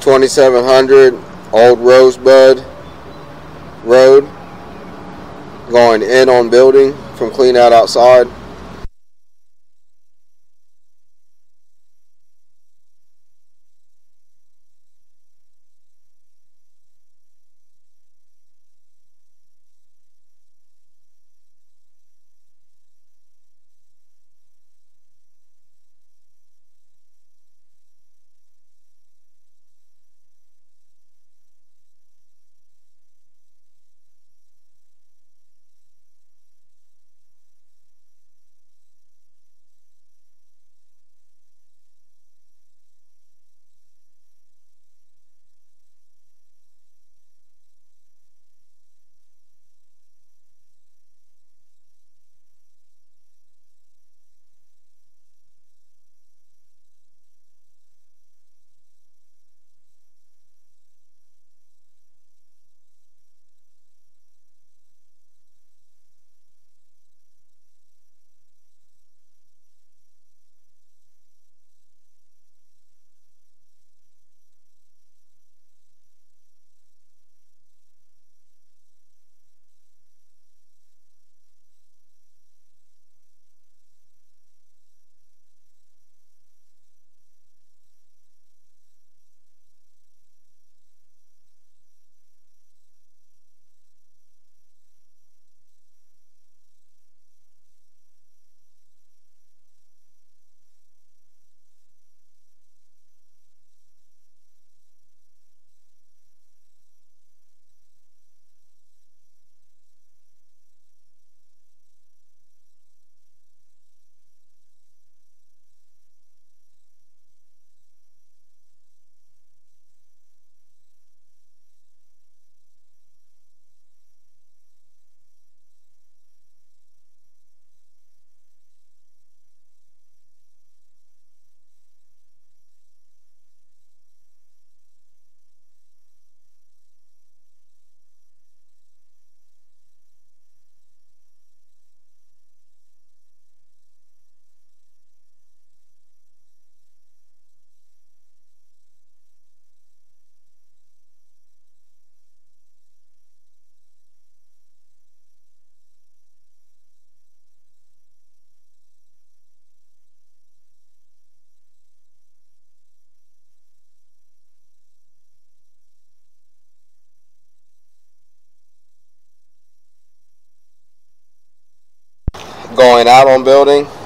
2700 Old Rosebud Road. Going in on building from clean out outside. Going out on building.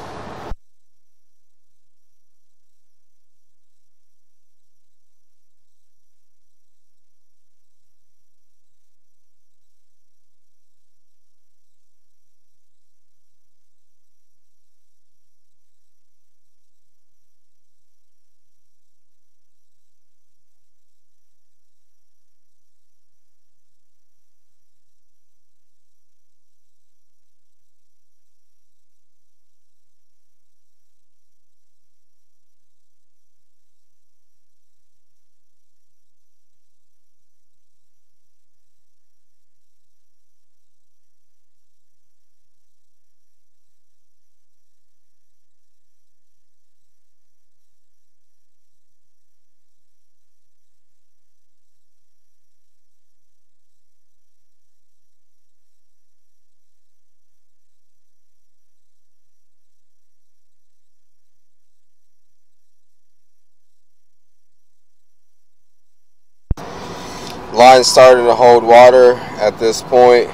Line starting to hold water at this point.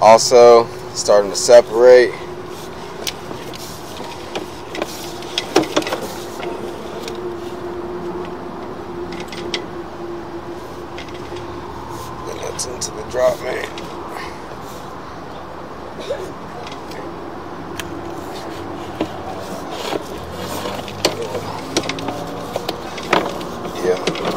Also starting to separate. That's into the drop main. Yeah.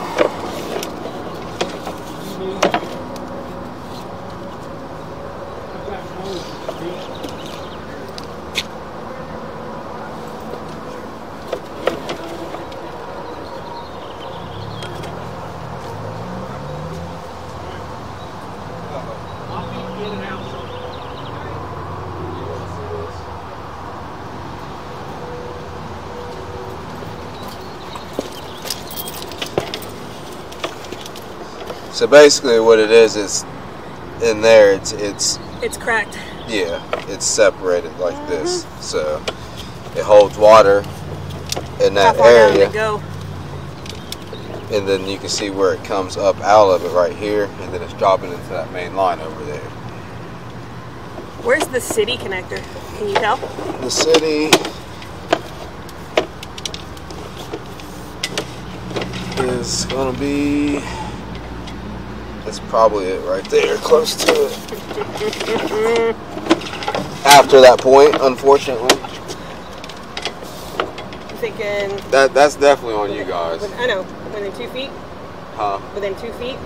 So basically, what it is is in there. It's it's It's cracked. yeah, it's separated like this. So it holds water in that far down did area, go? and then you can see where it comes up out of it right here, and then it's dropping into that main line over there. Where's the city connector? Can you tell? The city is gonna be. That's probably it right there, close to it. After that point, unfortunately, I'm thinking. that that's definitely on you guys, I know. Within two feet. huh? Within two feet.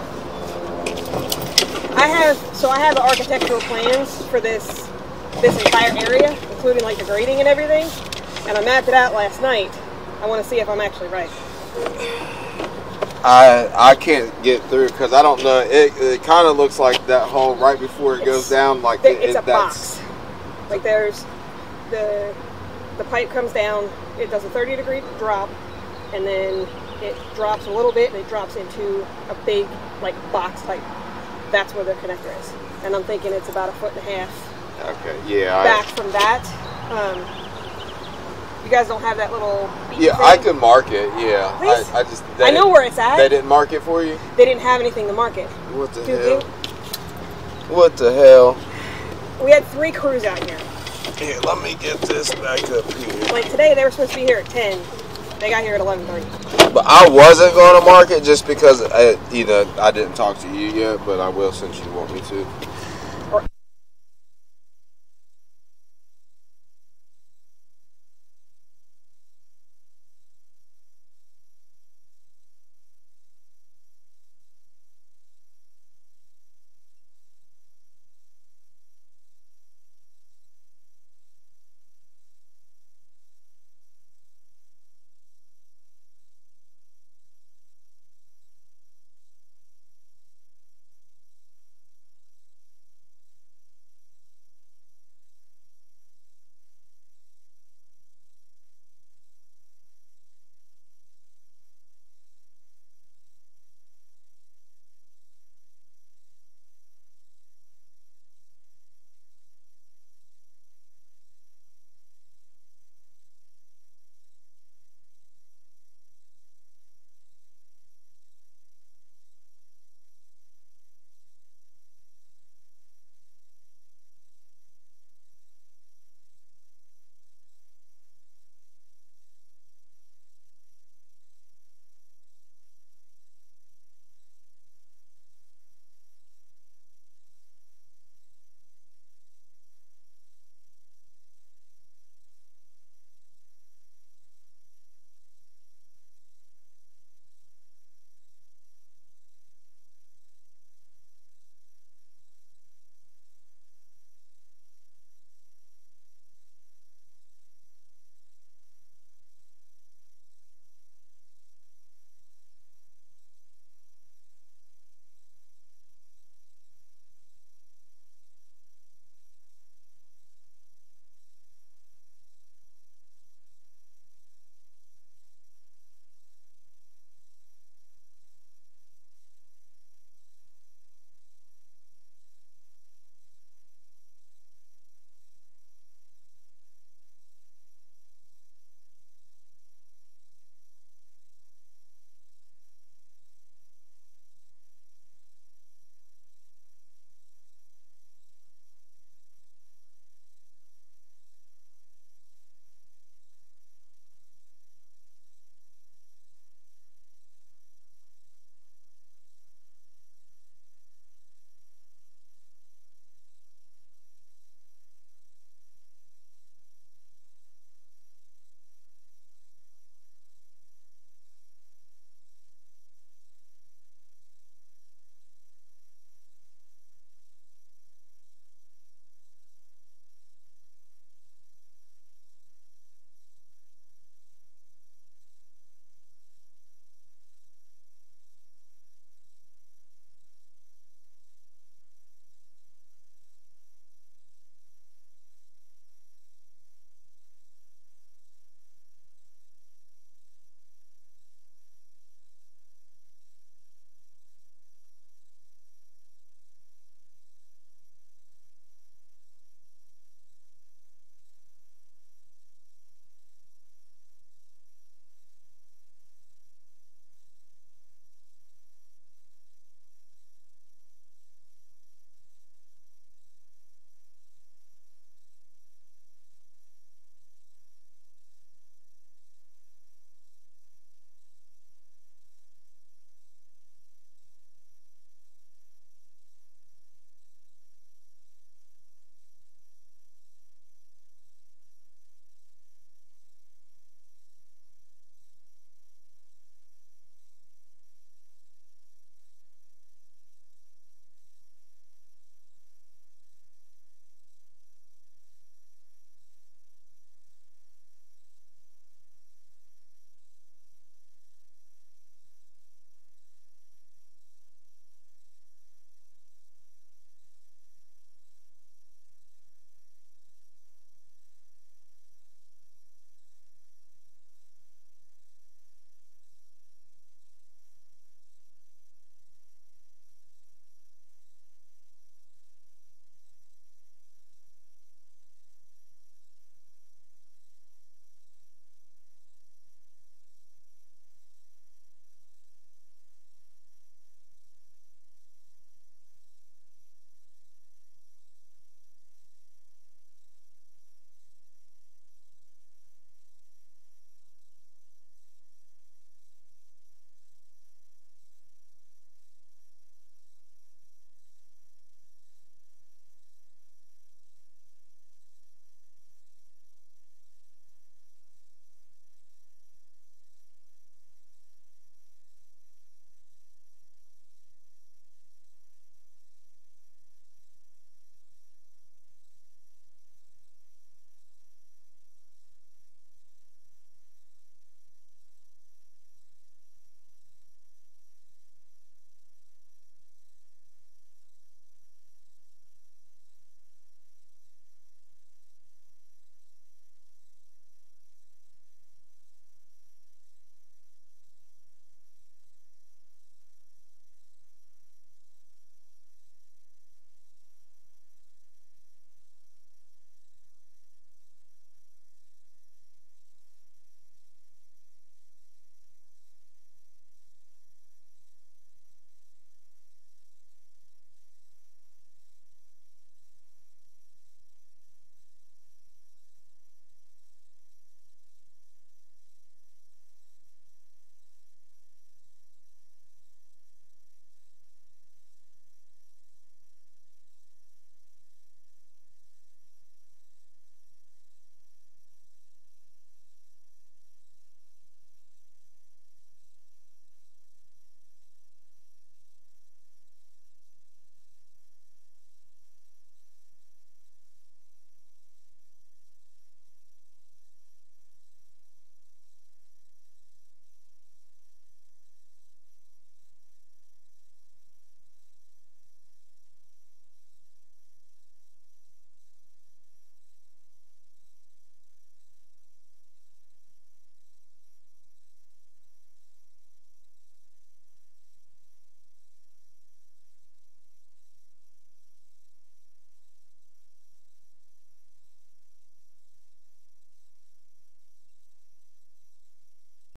I have so I have architectural plans for this this entire area, including like the grading and everything. And I mapped it out last night. I want to see if I'm actually right. I I can't get through because I don't know. It it kind of looks like that hole right before it It's- goes down. Like it, it's it- a box. Like there's the the pipe comes down. It does a 30 degree drop, and then it drops a little bit, and it drops into a big like box type. That's where the connector is. And I'm thinking it's about a foot and a half Okay, yeah, back from that. Um, you guys don't have that little. Yeah, thing? I could mark it. Yeah, I, I just I know where it's at. They didn't mark it for you. They didn't have anything to mark it. What the Do hell? What the hell? We had three crews out here. Here, let me get this back up here. Like today, they were supposed to be here at 10. They got here at 11:30. But I wasn't going to mark it just because I, you know I didn't talk to you yet, but I will since you want me to.